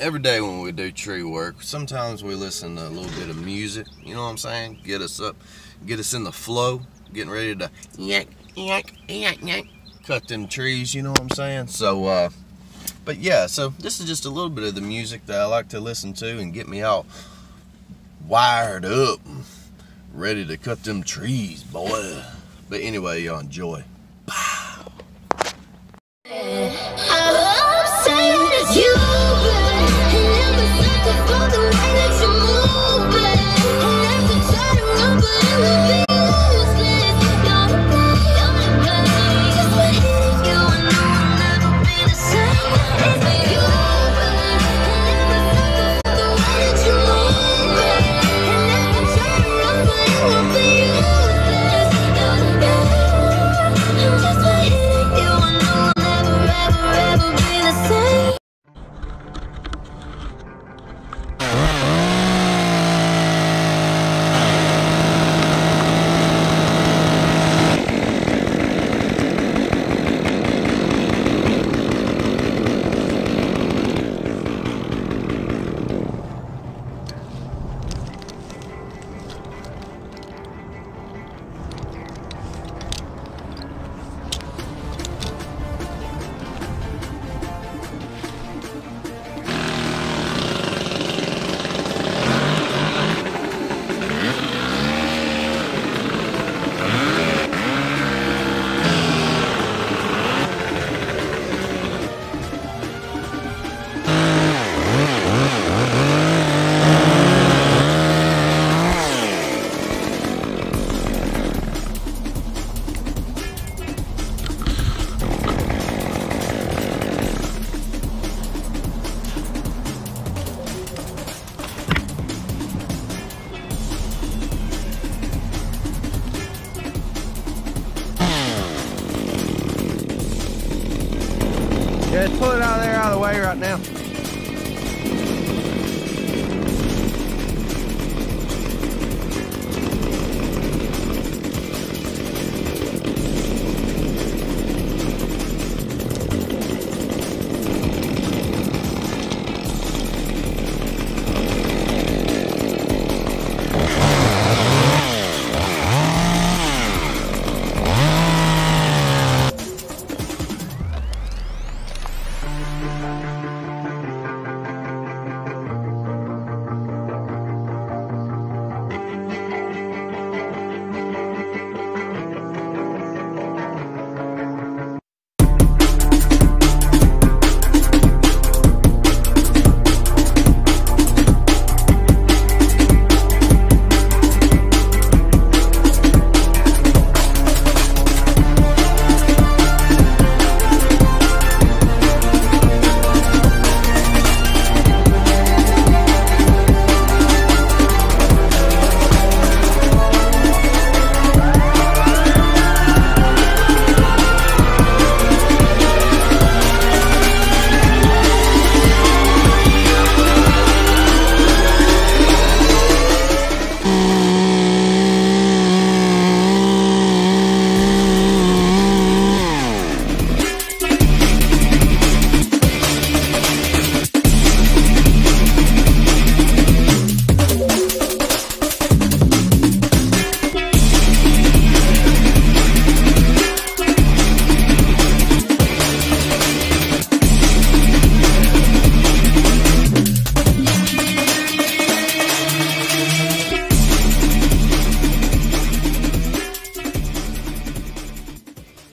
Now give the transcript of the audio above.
every day when we do tree work, sometimes we listen to a little bit of music. You know what I'm saying? Get us up, get us in the flow, getting ready to yank, yank, yank, yank, cut them trees. You know what I'm saying? So, uh, but yeah, so this is just a little bit of the music that I like to listen to and get me all wired up, ready to cut them trees, boy. But anyway, y'all enjoy. Yeah, pull it out of there out of the way right now.